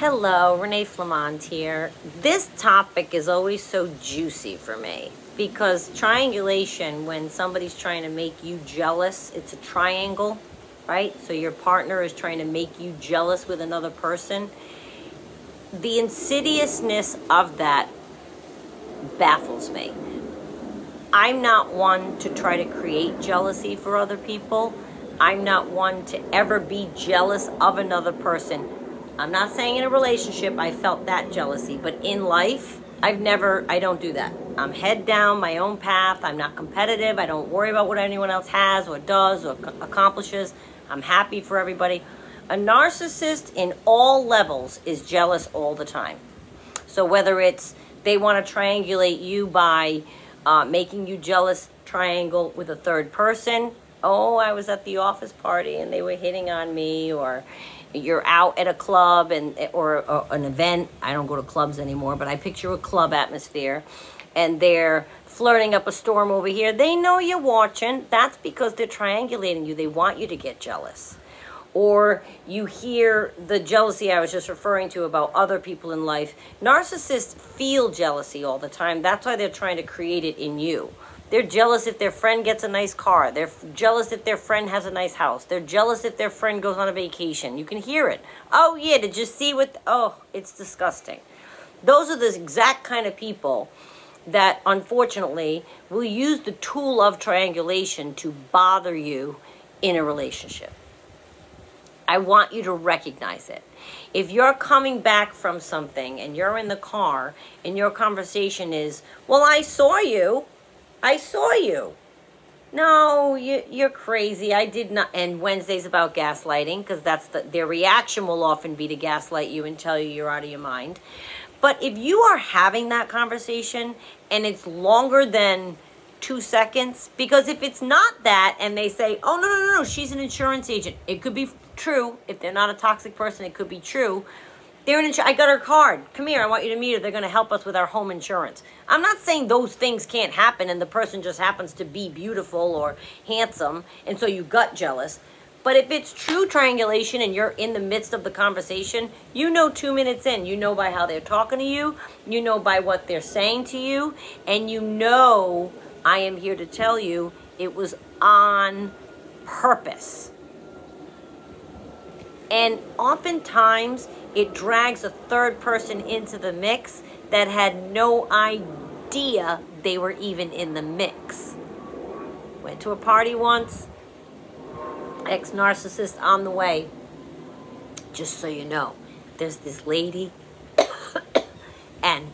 Hello, Renée Flamand here. This topic is always so juicy for me because triangulation, when somebody's trying to make you jealous, it's a triangle, right? So your partner is trying to make you jealous with another person. The insidiousness of that baffles me. I'm not one to try to create jealousy for other people. I'm not one to ever be jealous of another person I'm not saying in a relationship I felt that jealousy, but in life, I've never, I don't do that. I'm head down my own path. I'm not competitive. I don't worry about what anyone else has or does or accomplishes. I'm happy for everybody. A narcissist in all levels is jealous all the time. So whether it's they want to triangulate you by uh, making you jealous, triangle with a third person. Oh, I was at the office party and they were hitting on me, or you're out at a club and or, or, an event. I don't go to clubs anymore, but I picture a club atmosphere, and they're flirting up a storm over here. They know you're watching. That's because they're triangulating you. They want you to get jealous. Or you hear the jealousy I was just referring to about other people in life. Narcissists feel jealousy all the time. That's why they're trying to create it in you. They're jealous if their friend gets a nice car. They're jealous if their friend has a nice house. They're jealous if their friend goes on a vacation. You can hear it. Oh, yeah, did you see what? Oh, it's disgusting. Those are the exact kind of people that, unfortunately, will use the tool of triangulation to bother you in a relationship. I want you to recognize it. If you're coming back from something and you're in the car and your conversation is, Well, I saw you I saw you. No, you, you're crazy. I did not. And Wednesday's about gaslighting because that's the, their reaction will often be to gaslight you and tell you you're out of your mind. But if you are having that conversation and it's longer than two seconds, because if it's not that and they say, oh, no, no, no, no, she's an insurance agent, it could be true. If they're not a toxic person, it could be true. They're an I got her card. Come here. I want you to meet her. They're going to help us with our home insurance. I'm not saying those things can't happen and the person just happens to be beautiful or handsome and so you got jealous. But if it's true triangulation and you're in the midst of the conversation, you know two minutes in. You know by how they're talking to you. You know by what they're saying to you. And you know, I am here to tell you, it was on purpose. And oftentimes, it drags a third person into the mix that had no idea they were even in the mix. Went to a party once, ex narcissist on the way. Just so you know, there's this lady, and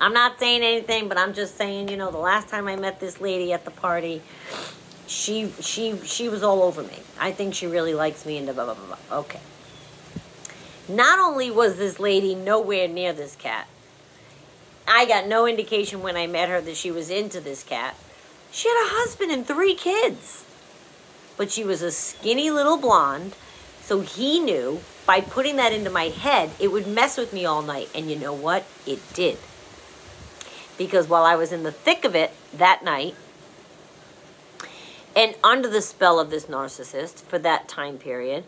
I'm not saying anything, but I'm just saying, you know, the last time I met this lady at the party, she she she was all over me. I think she really likes me and blah blah blah. blah. Okay. Not only was this lady nowhere near this cat, I got no indication when I met her that she was into this cat. She had a husband and three kids. But she was a skinny little blonde, so he knew by putting that into my head, it would mess with me all night. And you know what? It did. Because while I was in the thick of it that night, and under the spell of this narcissist for that time period,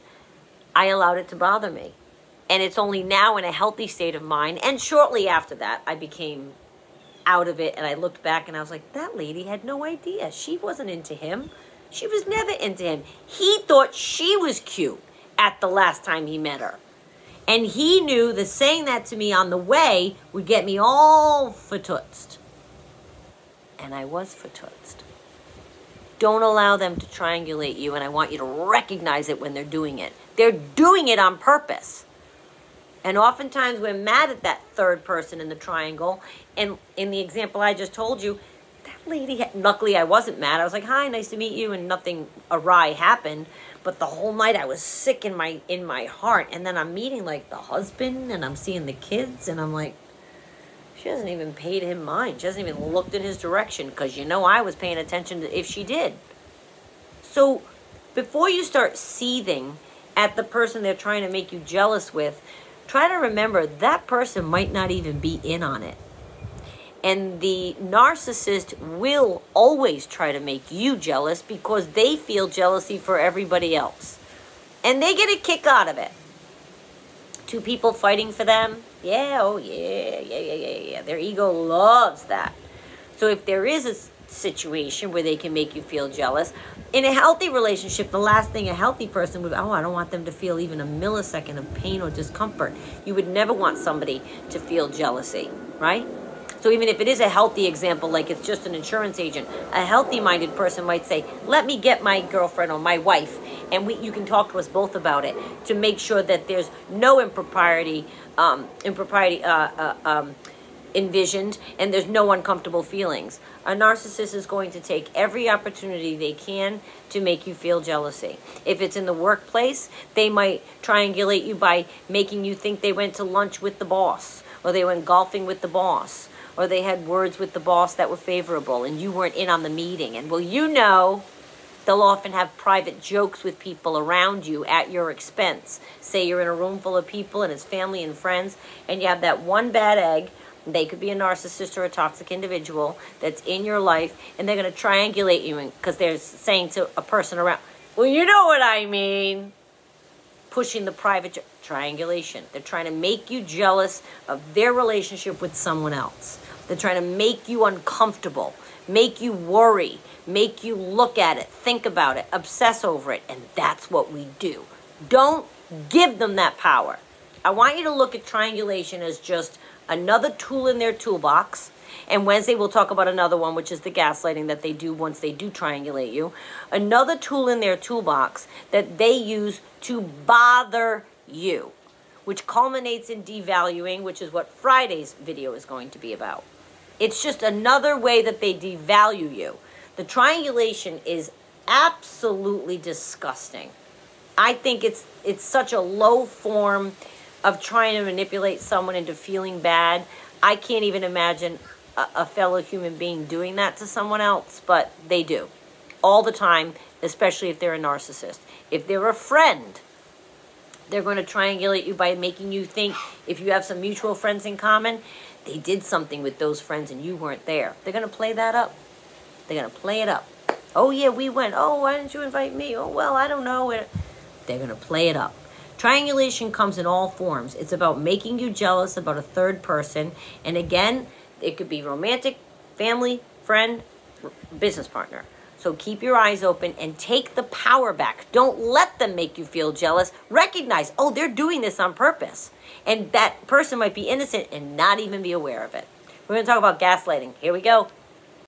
I allowed it to bother me. And it's only now in a healthy state of mind. And shortly after that, I became out of it. And I looked back and I was like, that lady had no idea. She wasn't into him. She was never into him. He thought she was cute at the last time he met her. And he knew that saying that to me on the way would get me all fatutzed. And I was fatutzed. Don't allow them to triangulate you, and I want you to recognize it when they're doing it. They're doing it on purpose. And oftentimes we're mad at that third person in the triangle. And in the example I just told you, that lady, had, luckily I wasn't mad. I was like, hi, nice to meet you. And nothing awry happened. But the whole night I was sick in my in my heart. And then I'm meeting like the husband and I'm seeing the kids. And I'm like, she hasn't even paid him mind. She hasn't even looked in his direction. Because you know I was paying attention to if she did. So before you start seething at the person they're trying to make you jealous with, try to remember that person might not even be in on it. And the narcissist will always try to make you jealous because they feel jealousy for everybody else. And they get a kick out of it. two people fighting for them. Yeah, oh yeah, yeah, yeah, yeah, yeah. Their ego loves that. So if there is a situation where they can make you feel jealous, in a healthy relationship, the last thing a healthy person would, oh, I don't want them to feel even a millisecond of pain or discomfort. You would never want somebody to feel jealousy, right? So even if it is a healthy example, like it's just an insurance agent, a healthy-minded person might say, "Let me get my girlfriend or my wife, and we, you can talk to us both about it to make sure that there's no impropriety, um, impropriety uh, uh, um, envisioned, and there's no uncomfortable feelings." A narcissist is going to take every opportunity they can to make you feel jealousy. If it's in the workplace, they might triangulate you by making you think they went to lunch with the boss or they went golfing with the boss or they had words with the boss that were favorable and you weren't in on the meeting. And well, you know, they'll often have private jokes with people around you at your expense. Say you're in a room full of people and it's family and friends, and you have that one bad egg. They could be a narcissist or a toxic individual that's in your life, and they're going to triangulate you because they're saying to a person around, Well, you know what I mean. Pushing the private triangulation. They're trying to make you jealous of their relationship with someone else. They're trying to make you uncomfortable, make you worry, make you look at it, think about it, obsess over it. And that's what we do. Don't give them that power. I want you to look at triangulation as just another tool in their toolbox. And Wednesday we'll talk about another one, which is the gaslighting that they do once they do triangulate you. Another tool in their toolbox that they use to bother you, which culminates in devaluing, which is what Friday's video is going to be about. It's just another way that they devalue you. The triangulation is absolutely disgusting. I think it's it's such a low form of trying to manipulate someone into feeling bad. I can't even imagine a, a fellow human being doing that to someone else, but they do. All the time, especially if they're a narcissist. If they're a friend, they're going to triangulate you by making you think if you have some mutual friends in common, they did something with those friends and you weren't there. They're going to play that up. They're going to play it up. Oh, yeah, we went. Oh, why didn't you invite me? Oh, well, I don't know. They're going to play it up. Triangulation comes in all forms. It's about making you jealous about a third person. And again, it could be romantic, family, friend, business partner. So keep your eyes open and take the power back. Don't let them make you feel jealous. Recognize, oh, they're doing this on purpose. And that person might be innocent and not even be aware of it. We're going to talk about gaslighting. Here we go.